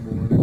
bunga